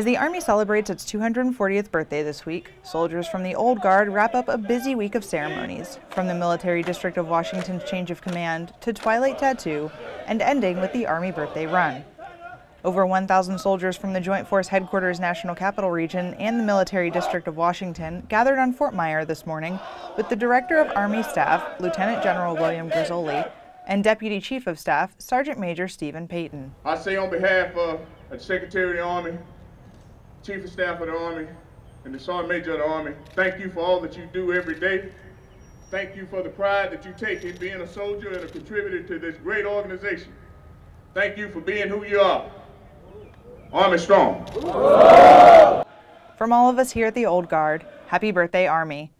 As the Army celebrates its 240th birthday this week, soldiers from the Old Guard wrap up a busy week of ceremonies, from the Military District of Washington's change of command to Twilight Tattoo, and ending with the Army Birthday Run. Over 1,000 soldiers from the Joint Force Headquarters National Capital Region and the Military District of Washington gathered on Fort Myer this morning with the Director of Army Staff, Lieutenant General William Grisoli, and Deputy Chief of Staff, Sergeant Major Stephen Payton. I say on behalf of the Secretary of the Army, Chief of Staff of the Army, and the Sergeant Major of the Army, thank you for all that you do every day. Thank you for the pride that you take in being a soldier and a contributor to this great organization. Thank you for being who you are. Army strong. From all of us here at the Old Guard, happy birthday, Army.